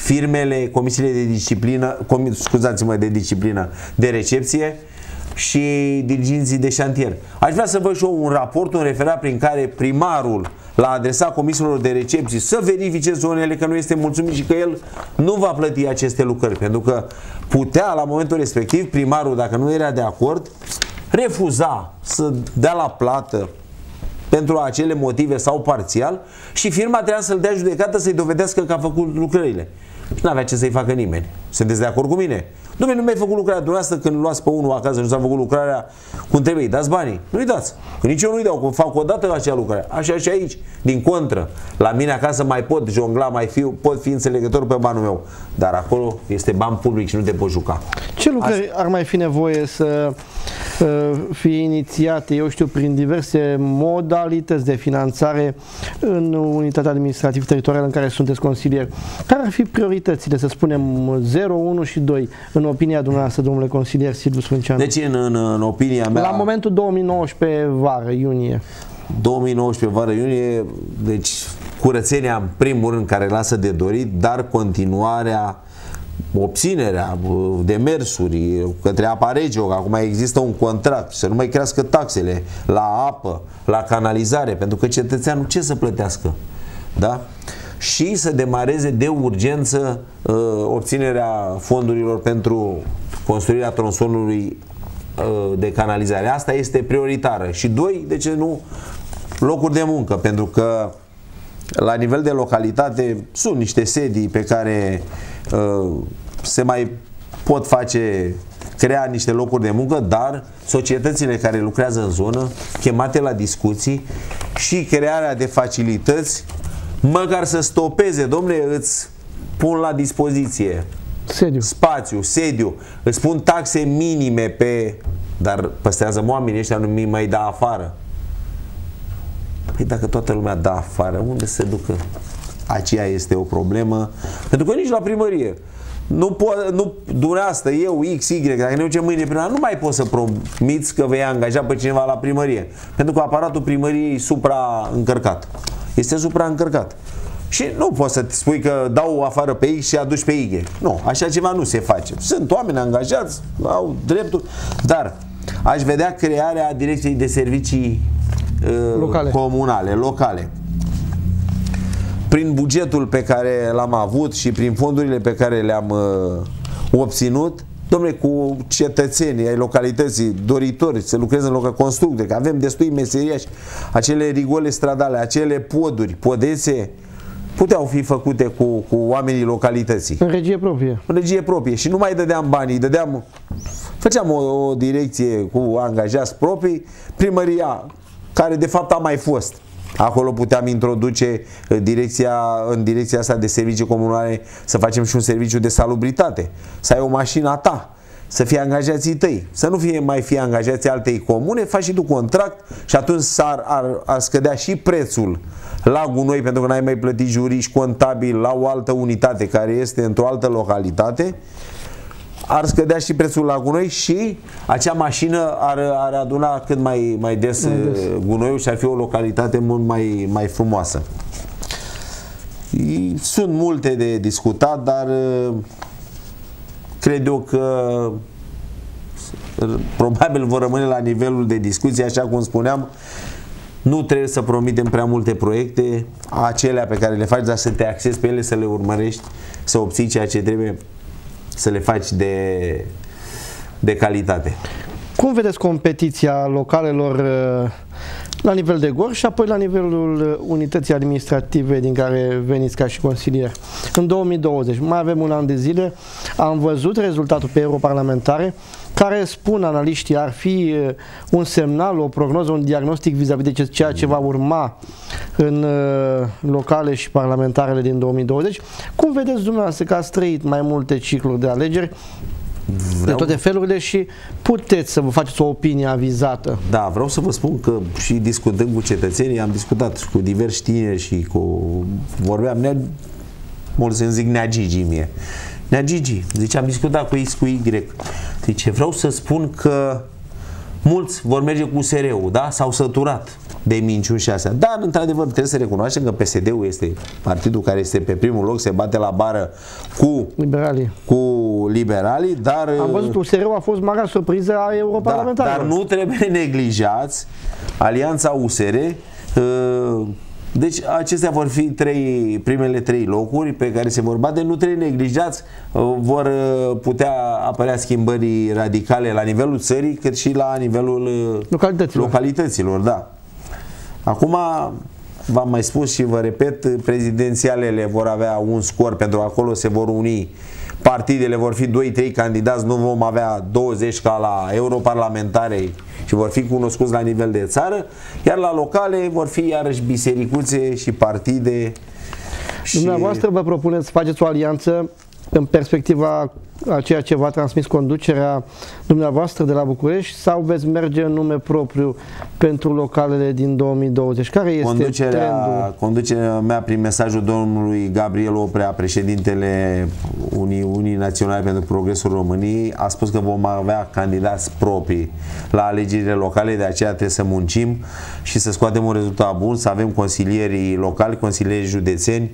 firmele, comisiile de disciplină, comis, scuzați-mă, de disciplină, de recepție și diriginții de șantier. Aș vrea să văd și eu un raport, un referat prin care primarul l-a adresat comisiilor de recepție să verifice zonele că nu este mulțumit și că el nu va plăti aceste lucrări, pentru că putea la momentul respectiv primarul, dacă nu era de acord, refuza să dea la plată pentru acele motive sau parțial și firma trebuia să-l dea judecată să-i dovedească că a făcut lucrările. Și nu avea ce să-i facă nimeni. Sunteți de acord cu mine? Dom'le, nu mi-ai făcut lucrarea dumneavoastră când luați pe unul acasă și nu s-a făcut lucrarea cum trebuie, dați banii. Nu-i dați. Că nici eu nu-i dau, că fac o dată acea lucrare. Așa și aici. Din contră, la mine acasă mai pot jongla, mai fiu, pot fi înțelegător pe banul meu. Dar acolo este ban public și nu te poți juca. Ce lucrări Asta... ar mai fi nevoie să fie inițiate, eu știu, prin diverse modalități de finanțare în unitatea administrativ teritorială în care sunteți consilier. Care ar fi prioritățile, să spunem, 0, 1 și 2, în opinia dumneavoastră, domnule consilier Silviu Sfânceanu? Deci, în, în, în opinia mea... La momentul 2019 vară, iunie. 2019 vară, iunie, deci curățenia în primul rând care lasă de dorit, dar continuarea obținerea demersuri către apa regio, că acum există un contract, să nu mai crească taxele la apă, la canalizare, pentru că cetățeanul ce să plătească? Da? Și să demareze de urgență uh, obținerea fondurilor pentru construirea tronsonului uh, de canalizare. Asta este prioritară. Și doi, de ce nu, locuri de muncă, pentru că la nivel de localitate sunt niște sedii pe care uh, se mai pot face crea niște locuri de muncă, dar societățile care lucrează în zonă, chemate la discuții și crearea de facilități, măcar să stopeze, domnule, îți pun la dispoziție Sediu. spațiu, sediu, îți pun taxe minime pe... Dar păstrează oamenii ăștia, nu mi mai da afară. Păi dacă toată lumea da afară, unde se ducă? Aceea este o problemă. Pentru că nici la primărie. Nu po- nu, dumneavoastră, eu, X, Y, dacă ne ducem mâine primărie, nu mai poți să promiți că vei angaja pe cineva la primărie. Pentru că aparatul primăriei e supra-încărcat. Este supra-încărcat. Și nu poți să spui că dau afară pe X și aduci pe Y. Nu, așa ceva nu se face. Sunt oameni angajați, au dreptul, dar aș vedea crearea direcției de servicii uh, Locale. comunale, locale prin bugetul pe care l-am avut și prin fondurile pe care le-am uh, obținut, domnule, cu cetățenii ai localității doritori să lucreze în locul constructe, că avem destui meseriași, acele rigole stradale, acele poduri, podețe, puteau fi făcute cu, cu oamenii localității În regie proprie. în regie proprie și nu mai dădeam banii, dădeam, făceam o, o direcție cu angajați proprii, primăria, care de fapt a mai fost. Acolo puteam introduce uh, direcția, în direcția asta de servicii comunale să facem și un serviciu de salubritate, să ai o mașină a ta, să fie angajații tăi, să nu fie mai fie angajații altei comune, faci și tu contract și atunci s-ar, ar, ar scădea și prețul la gunoi pentru că n-ai mai plătit juriști contabili la o altă unitate care este într-o altă localitate ar scădea și prețul la gunoi și acea mașină ar, ar aduna cât mai, mai des, mai des. gunoiul și ar fi o localitate mult mai, mai frumoasă. I- Sunt multe de discutat, dar uh, cred eu că probabil vor rămâne la nivelul de discuție, așa cum spuneam, nu trebuie să promitem prea multe proiecte, acelea pe care le faci, dar să te axezi pe ele, să le urmărești, să obții ceea ce trebuie să le faci de, de calitate. Cum vedeți competiția localelor uh, la nivel de Gorj și apoi la nivelul uh, unității administrative din care veniți ca și consilier? În 2020, mai avem un an de zile, am văzut rezultatul pe europarlamentare care spun analiștii ar fi uh, un semnal, o prognoză, un diagnostic vis-a-vis de ce- ceea ce va urma în uh, locale și parlamentarele din 2020. Cum vedeți dumneavoastră că ați trăit mai multe cicluri de alegeri de toate felurile și puteți să vă faceți o opinie avizată. Da, vreau să vă spun că și discutând cu cetățenii, am discutat și cu diversi tineri și cu... vorbeam, nea, mult să zic Nea Gigi mie. Nea Gigi, zice, am discutat cu X, cu Y. Zice, vreau să spun că mulți vor merge cu SR-ul, da? S-au săturat de minciuni și astea. Dar, într-adevăr, trebuie să recunoaștem că PSD-ul este partidul care este pe primul loc, se bate la bară cu, Liberalii. cu liberalii, dar... Am văzut, USR-ul a fost marea surpriză a Da, europarlamentarilor. dar nu trebuie neglijați Alianța USR. uh, Deci acestea vor fi trei, primele trei locuri pe care se vor bate, nu trebuie neglijați, uh, vor uh, putea apărea schimbări radicale la nivelul țării, cât și la nivelul uh, Localităților. localităților da. Acum, v-am mai spus și vă repet, prezidențialele vor avea un scor pentru că acolo se vor uni partidele, vor fi 2-3 candidați, nu vom avea 20 ca la europarlamentare și vor fi cunoscuți la nivel de țară, iar la locale vor fi iarăși bisericuțe și partide și Dumneavoastră vă propuneți să faceți o alianță în perspectiva a ceea ce v-a transmis conducerea dumneavoastră de la București sau veți merge în nume propriu pentru localele din 2020? Care este Conducerea, trendul? conducerea mea prin mesajul domnului Gabriel Oprea, președintele Uniunii Naționale pentru Progresul României, a spus că vom avea candidați proprii la alegerile locale, de aceea trebuie să muncim și să scoatem un rezultat bun, să avem consilierii locali, consilieri județeni,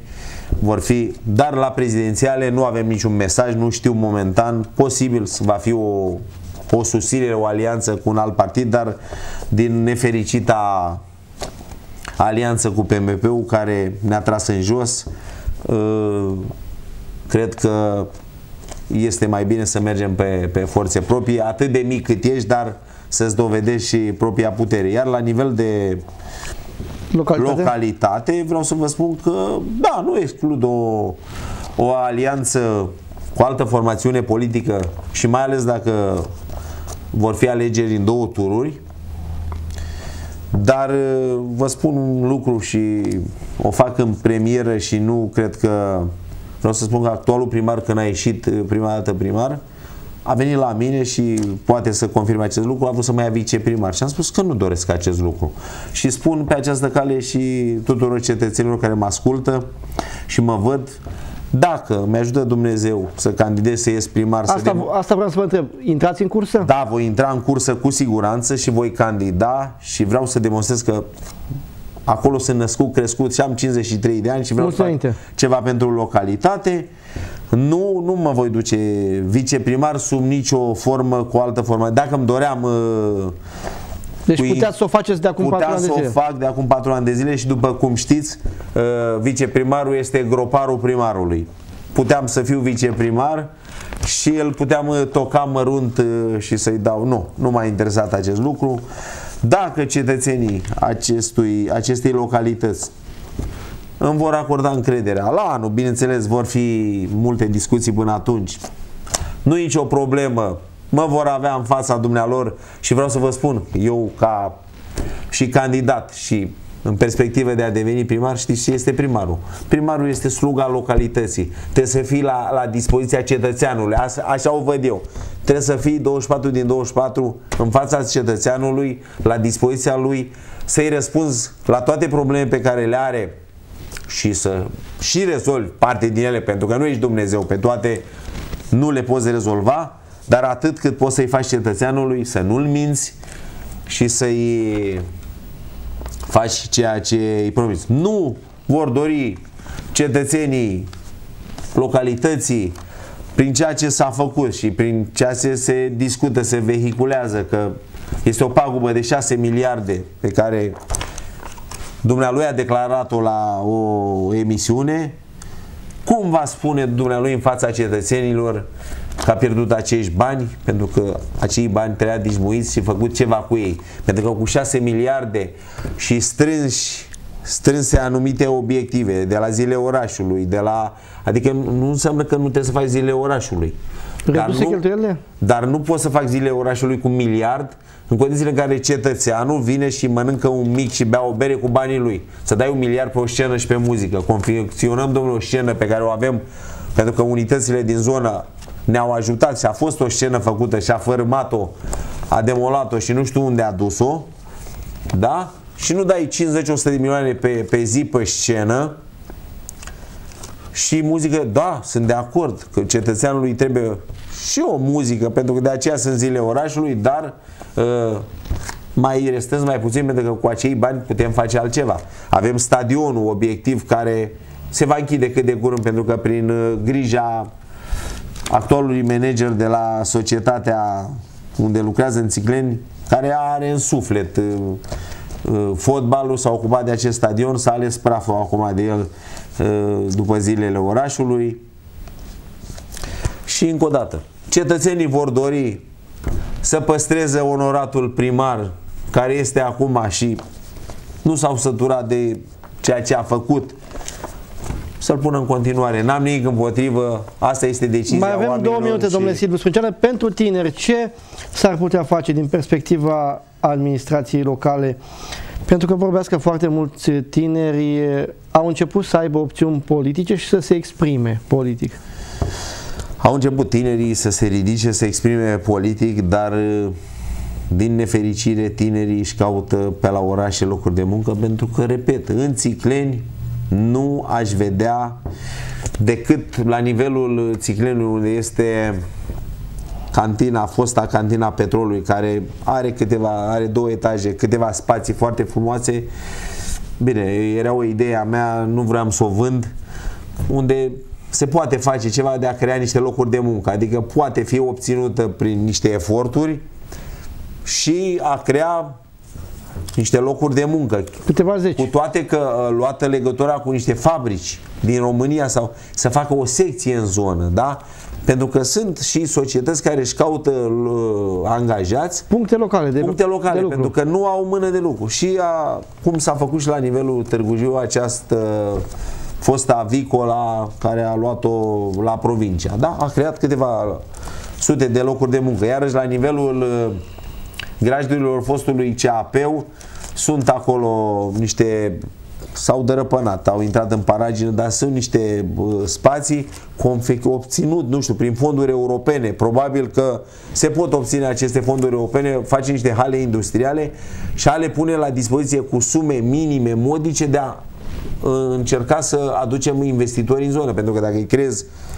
vor fi, dar la prezidențiale nu avem niciun mesaj, nu știu momentan, posibil să va fi o, o susținere, o alianță cu un alt partid, dar din nefericita alianță cu PMP-ul care ne-a tras în jos. Uh, Cred că este mai bine să mergem pe, pe forțe proprii, atât de mic cât ești, dar să-ți dovedești și propria putere. Iar la nivel de Localitate? localitate, vreau să vă spun că, da, nu exclud o, o alianță cu altă formațiune politică și mai ales dacă vor fi alegeri în două tururi, dar uh, vă spun un lucru și o fac în premieră și nu cred că Vreau să spun că actualul primar, când a ieșit uh, prima dată primar, a venit la mine și poate să confirme acest lucru, a vrut să mai ia viceprimar și am spus că nu doresc acest lucru. Și spun pe această cale și tuturor cetățenilor care mă ascultă și mă văd, dacă mi-ajută Dumnezeu să candidez să ies primar, Asta, să dem- asta vreau să vă întreb. Intrați în cursă? da, voi intra în cursă cu siguranță și voi candida și vreau să demonstrez că acolo sunt născut, crescut și am 53 de ani și vreau să fac Mulțumesc. ceva pentru localitate. Nu, nu mă voi duce viceprimar sub nicio formă cu altă formă. Dacă îmi doream uh, Deci Cui- puteți să o faceți de acum 4 Puteam ani de să o zile. fac de acum 4 ani de zile și după cum știți, uh, viceprimarul este groparul primarului. Puteam să fiu viceprimar și îl puteam uh, toca mărunt uh, și să-i dau. Nu, nu m-a interesat acest lucru. Dacă cetățenii acestui, acestei localități îmi vor acorda încrederea la anul, bineînțeles, vor fi multe discuții până atunci. Nu e nicio problemă. Mă vor avea în fața dumnealor și vreau să vă spun, eu ca și candidat și în perspectivă de a deveni primar, știți ce este primarul? Primarul este sluga localității. Trebuie să fii la, la dispoziția cetățeanului. Așa, așa o văd eu. Trebuie să fii 24 din 24 în fața cetățeanului, la dispoziția lui, să-i răspunzi la toate problemele pe care le are și să și rezolvi parte din ele, pentru că nu ești Dumnezeu, pe toate nu le poți rezolva, dar atât cât poți să-i faci cetățeanului, să nu-l minți și să-i faci ceea ce îi promis. Nu vor dori cetățenii localității prin ceea ce s-a făcut și prin ceea ce se discută, se vehiculează că este o pagubă de 6 miliarde pe care dumnealui a declarat-o la o emisiune, cum va spune dumnealui în fața cetățenilor că a pierdut acești bani, pentru că acei bani trebuia dismuiți și făcut ceva cu ei. Pentru că cu 6 miliarde și strânși strânse anumite obiective de la zile orașului, de la, adică nu nu înseamnă că nu trebuie să faci zile orașului. Reduse nu, cheltuielile? dar nu poți să faci zile orașului cu miliard în condițiile în care cetățeanul vine și mănâncă un mic și bea o bere cu banii lui. Să dai un miliard pe o scenă și pe muzică. Confecționăm, domnule, o scenă pe care o avem pentru că unitățile din zonă ne-au ajutat și a fost o scenă făcută și a fărâmat-o, a demolat-o și nu știu unde a dus-o, da? Și nu dai 50-100 de milioane pe, pe zi pe scenă și muzică, da, sunt de acord că cetățeanului trebuie și o muzică, pentru că de aceea sunt zile orașului, dar uh, mai restăm mai puțin pentru că cu acei bani putem face altceva. Avem stadionul obiectiv care se va închide cât de curând pentru că prin uh, grija actualului manager de la societatea unde lucrează în Țicleni, care are în suflet uh, uh, fotbalul, s-a ocupat de acest stadion, s-a ales praful acum de el uh, după zilele orașului. Și încă o dată, cetățenii vor dori să păstreze onoratul primar care este acum și nu s-au săturat de ceea ce a făcut să-l pună în continuare. N-am nimic împotrivă, asta este decizia Mai avem două oamenilor minute, și- domnule Silviu Sprânceană. Pentru tineri, ce s-ar putea face din perspectiva administrației locale? Pentru că vorbească foarte mulți tineri, au început să aibă opțiuni politice și să se exprime politic. Au început tinerii să se ridice, să exprime politic, dar din nefericire tinerii își caută pe la orașe locuri de muncă pentru că, repet, în Țicleni nu aș vedea decât la nivelul Țiclenului unde este cantina, fosta cantina petrolului care are câteva, are două etaje, câteva spații foarte frumoase. Bine, era o idee a mea, nu vreau să o vând, unde se poate face ceva de a crea niște locuri de muncă, adică poate fi obținută prin niște eforturi și a crea niște locuri de muncă. Câteva zeci. Cu toate că uh, luată legătura cu niște fabrici din România sau să facă o secție în zonă, da? Pentru că sunt și societăți care își caută uh, angajați Puncte locale de, puncte locale, de lucru. pentru că nu au mână de lucru. Și a, cum s-a făcut și la nivelul Târgu Jiu această fosta Vicola care a luat-o la provincia. Da? A creat câteva sute de locuri de muncă. Iarăși la nivelul uh, grajdurilor fostului CAP-ul sunt acolo niște s-au dărăpânat, au intrat în paragină, dar sunt niște spații obținut, nu știu, prin fonduri europene. Probabil că se pot obține aceste fonduri europene, face niște hale industriale și a le pune la dispoziție cu sume minime, modice de a încerca să aducem investitori în zonă, pentru că dacă îi crezi Uh,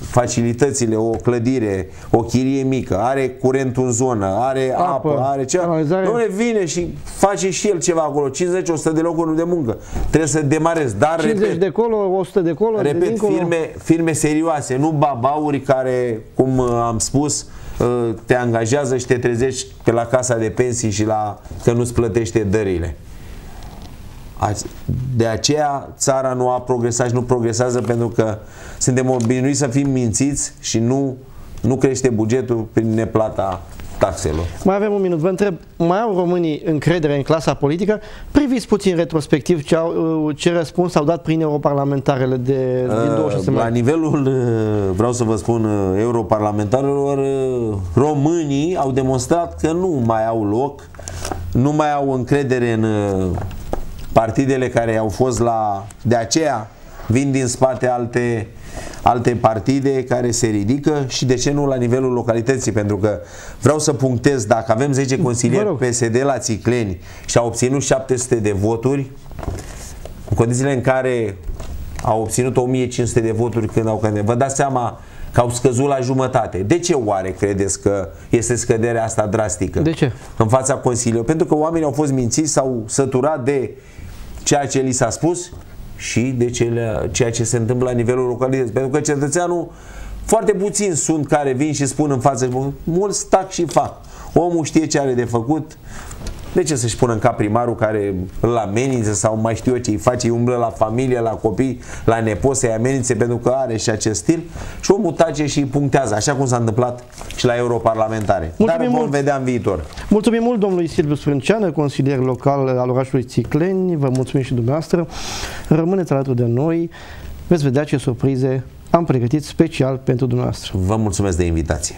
facilitățile, o clădire, o chirie mică, are curent în zonă, are apă, apă are ceva. Dom'le, vine și face și el ceva acolo, 50-100 de locuri de muncă. Trebuie să demarezi, dar 50 repet, de acolo, 100 de acolo, repet, de dincolo. firme, firme serioase, nu babauri care, cum uh, am spus, uh, te angajează și te trezești pe la casa de pensii și la că nu-ți plătește dările. De aceea țara nu a progresat și nu progresează pentru că suntem obișnuiți să fim mințiți și nu, nu crește bugetul prin neplata taxelor. Mai avem un minut. Vă întreb, mai au românii încredere în clasa politică? Priviți puțin retrospectiv ce, au, ce răspuns au dat prin europarlamentarele de, din 26 mai. La nivelul, uh, vreau să vă spun, uh, europarlamentarilor, uh, românii au demonstrat că nu mai au loc, nu mai au încredere în partidele care au fost la... De aceea vin din spate alte, alte partide care se ridică și de ce nu la nivelul localității, pentru că vreau să punctez, dacă avem 10 consilieri PSD la Țicleni și au obținut 700 de voturi, în condițiile în care au obținut 1500 de voturi când au candidat, vă dați seama că au scăzut la jumătate. De ce oare credeți că este scăderea asta drastică? De ce? În fața Consiliului. Pentru că oamenii au fost mințiți, s-au săturat de ceea ce li s-a spus și de cele, ceea ce se întâmplă la nivelul localității. Pentru că cetățeanul, foarte puțin sunt care vin și spun în față, mulți stac și fac. Omul știe ce are de făcut, de ce să-și pună în cap primarul care îl amenință sau mai știu eu ce îi face, îi umblă la familie, la copii, la nepoți, să-i amenințe pentru că are și acest stil și omul tace și îi punctează, așa cum s-a întâmplat și la europarlamentare. Mulțumim Dar vom mult. vedea în viitor. Mulțumim mult domnului Silviu Sfânceană, consilier local al orașului Țicleni, vă mulțumim și dumneavoastră. Rămâneți alături de noi, veți vedea ce surprize am pregătit special pentru dumneavoastră. Vă mulțumesc de invitație.